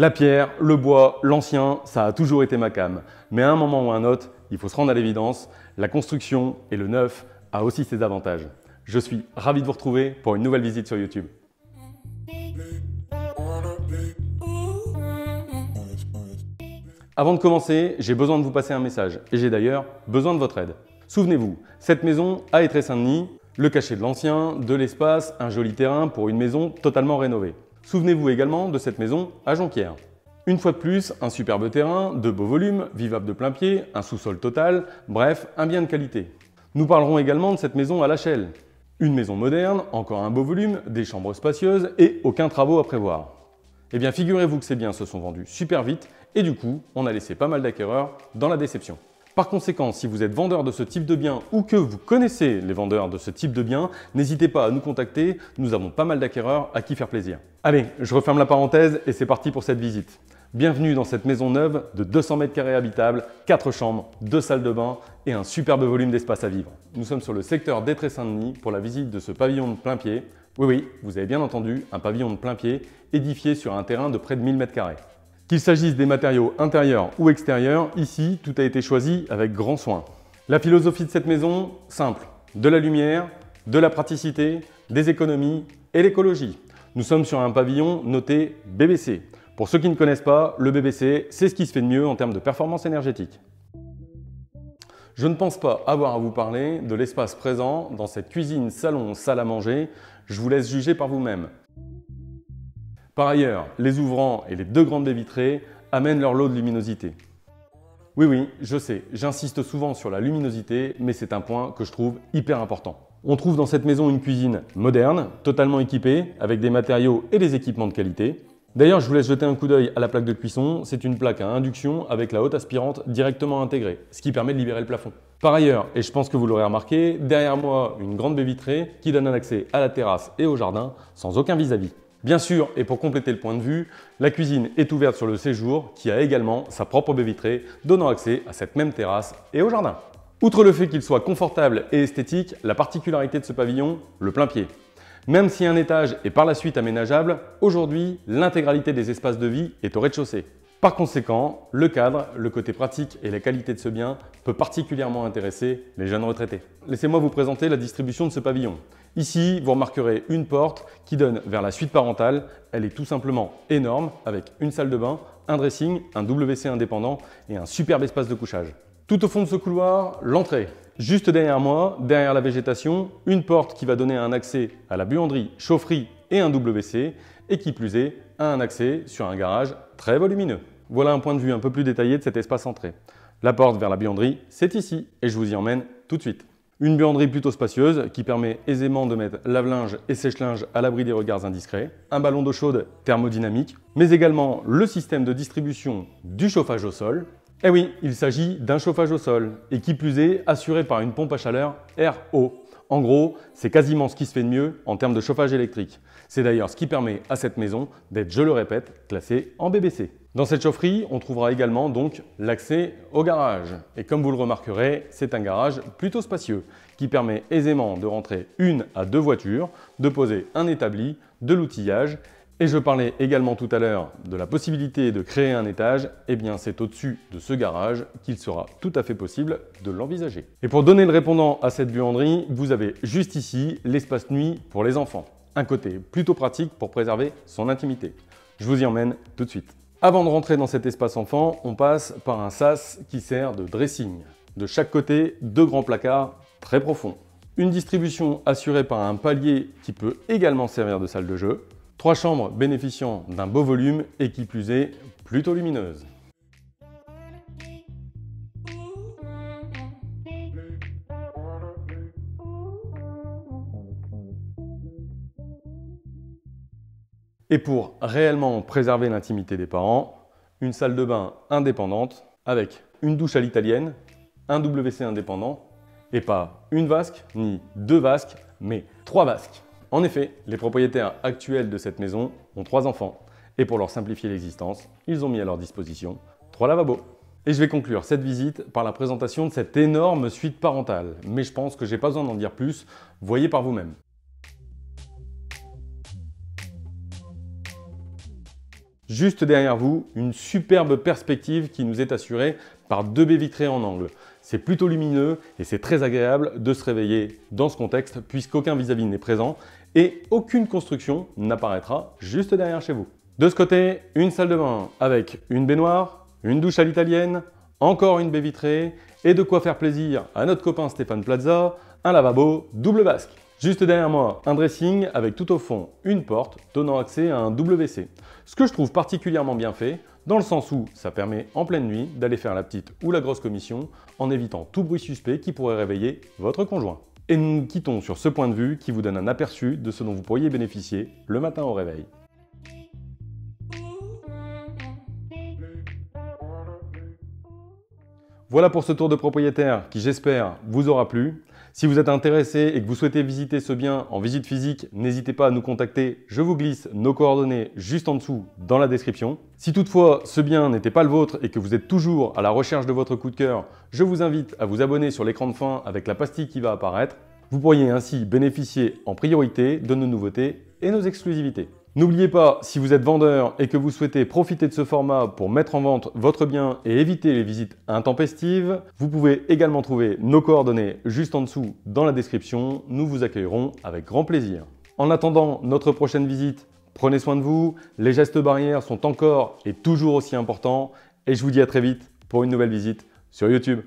La pierre, le bois, l'ancien, ça a toujours été ma cam. Mais à un moment ou à un autre, il faut se rendre à l'évidence, la construction et le neuf a aussi ses avantages. Je suis ravi de vous retrouver pour une nouvelle visite sur YouTube. Avant de commencer, j'ai besoin de vous passer un message et j'ai d'ailleurs besoin de votre aide. Souvenez-vous, cette maison a été Saint-Denis, le cachet de l'ancien, de l'espace, un joli terrain pour une maison totalement rénovée. Souvenez-vous également de cette maison à Jonquière. Une fois de plus, un superbe terrain, de beaux volumes, vivable de plein pied, un sous-sol total, bref, un bien de qualité. Nous parlerons également de cette maison à Lachelle. Une maison moderne, encore un beau volume, des chambres spacieuses et aucun travaux à prévoir. Eh bien, figurez-vous que ces biens se sont vendus super vite et du coup, on a laissé pas mal d'acquéreurs dans la déception. Par conséquent, si vous êtes vendeur de ce type de bien ou que vous connaissez les vendeurs de ce type de bien, n'hésitez pas à nous contacter, nous avons pas mal d'acquéreurs à qui faire plaisir. Allez, je referme la parenthèse et c'est parti pour cette visite. Bienvenue dans cette maison neuve de 200 mètres carrés habitables, 4 chambres, 2 salles de bain et un superbe volume d'espace à vivre. Nous sommes sur le secteur d'Etré-Saint-Denis pour la visite de ce pavillon de plein pied. Oui, oui, vous avez bien entendu, un pavillon de plein pied édifié sur un terrain de près de 1000 mètres carrés. Qu'il s'agisse des matériaux intérieurs ou extérieurs, ici, tout a été choisi avec grand soin. La philosophie de cette maison, simple. De la lumière, de la praticité, des économies et l'écologie. Nous sommes sur un pavillon noté BBC. Pour ceux qui ne connaissent pas, le BBC, c'est ce qui se fait de mieux en termes de performance énergétique. Je ne pense pas avoir à vous parler de l'espace présent dans cette cuisine, salon, salle à manger. Je vous laisse juger par vous-même. Par ailleurs, les ouvrants et les deux grandes baies vitrées amènent leur lot de luminosité. Oui, oui, je sais, j'insiste souvent sur la luminosité, mais c'est un point que je trouve hyper important. On trouve dans cette maison une cuisine moderne, totalement équipée, avec des matériaux et des équipements de qualité. D'ailleurs, je vous laisse jeter un coup d'œil à la plaque de cuisson. C'est une plaque à induction avec la haute aspirante directement intégrée, ce qui permet de libérer le plafond. Par ailleurs, et je pense que vous l'aurez remarqué, derrière moi, une grande baie vitrée qui donne un accès à la terrasse et au jardin sans aucun vis-à-vis. vis Bien sûr, et pour compléter le point de vue, la cuisine est ouverte sur le séjour qui a également sa propre baie vitrée donnant accès à cette même terrasse et au jardin. Outre le fait qu'il soit confortable et esthétique, la particularité de ce pavillon, le plein pied. Même si un étage est par la suite aménageable, aujourd'hui, l'intégralité des espaces de vie est au rez-de-chaussée. Par conséquent, le cadre, le côté pratique et la qualité de ce bien peut particulièrement intéresser les jeunes retraités. Laissez-moi vous présenter la distribution de ce pavillon. Ici, vous remarquerez une porte qui donne vers la suite parentale. Elle est tout simplement énorme avec une salle de bain, un dressing, un WC indépendant et un superbe espace de couchage. Tout au fond de ce couloir, l'entrée. Juste derrière moi, derrière la végétation, une porte qui va donner un accès à la buanderie, chaufferie et un WC et qui plus est, un accès sur un garage très volumineux. Voilà un point de vue un peu plus détaillé de cet espace entrée. La porte vers la buanderie, c'est ici et je vous y emmène tout de suite. Une buanderie plutôt spacieuse qui permet aisément de mettre lave-linge et sèche-linge à l'abri des regards indiscrets, un ballon d'eau chaude thermodynamique, mais également le système de distribution du chauffage au sol. Eh oui, il s'agit d'un chauffage au sol et qui plus est assuré par une pompe à chaleur RO. En gros, c'est quasiment ce qui se fait de mieux en termes de chauffage électrique. C'est d'ailleurs ce qui permet à cette maison d'être, je le répète, classée en BBC. Dans cette chaufferie, on trouvera également donc l'accès au garage. Et comme vous le remarquerez, c'est un garage plutôt spacieux qui permet aisément de rentrer une à deux voitures, de poser un établi, de l'outillage et je parlais également tout à l'heure de la possibilité de créer un étage, eh bien c'est au-dessus de ce garage qu'il sera tout à fait possible de l'envisager. Et pour donner le répondant à cette buanderie, vous avez juste ici l'espace nuit pour les enfants. Un côté plutôt pratique pour préserver son intimité. Je vous y emmène tout de suite. Avant de rentrer dans cet espace enfant, on passe par un sas qui sert de dressing. De chaque côté, deux grands placards très profonds. Une distribution assurée par un palier qui peut également servir de salle de jeu. Trois chambres bénéficiant d'un beau volume et qui plus est plutôt lumineuse. Et pour réellement préserver l'intimité des parents, une salle de bain indépendante avec une douche à l'italienne, un WC indépendant et pas une vasque ni deux vasques, mais trois vasques. En effet, les propriétaires actuels de cette maison ont trois enfants et pour leur simplifier l'existence, ils ont mis à leur disposition trois lavabos. Et je vais conclure cette visite par la présentation de cette énorme suite parentale. Mais je pense que j'ai pas besoin d'en dire plus, voyez par vous-même. Juste derrière vous, une superbe perspective qui nous est assurée par deux baies vitrées en angle. C'est plutôt lumineux et c'est très agréable de se réveiller dans ce contexte puisqu'aucun vis-à-vis n'est présent et aucune construction n'apparaîtra juste derrière chez vous. De ce côté, une salle de bain avec une baignoire, une douche à l'italienne, encore une baie vitrée et de quoi faire plaisir à notre copain Stéphane Plaza, un lavabo double vasque. Juste derrière moi, un dressing avec tout au fond une porte donnant accès à un WC. Ce que je trouve particulièrement bien fait, dans le sens où ça permet en pleine nuit d'aller faire la petite ou la grosse commission en évitant tout bruit suspect qui pourrait réveiller votre conjoint. Et nous nous quittons sur ce point de vue qui vous donne un aperçu de ce dont vous pourriez bénéficier le matin au réveil. Voilà pour ce tour de propriétaire qui j'espère vous aura plu. Si vous êtes intéressé et que vous souhaitez visiter ce bien en visite physique, n'hésitez pas à nous contacter. Je vous glisse nos coordonnées juste en dessous dans la description. Si toutefois ce bien n'était pas le vôtre et que vous êtes toujours à la recherche de votre coup de cœur, je vous invite à vous abonner sur l'écran de fin avec la pastille qui va apparaître. Vous pourriez ainsi bénéficier en priorité de nos nouveautés et nos exclusivités. N'oubliez pas, si vous êtes vendeur et que vous souhaitez profiter de ce format pour mettre en vente votre bien et éviter les visites intempestives, vous pouvez également trouver nos coordonnées juste en dessous dans la description. Nous vous accueillerons avec grand plaisir. En attendant notre prochaine visite, prenez soin de vous, les gestes barrières sont encore et toujours aussi importants et je vous dis à très vite pour une nouvelle visite sur YouTube.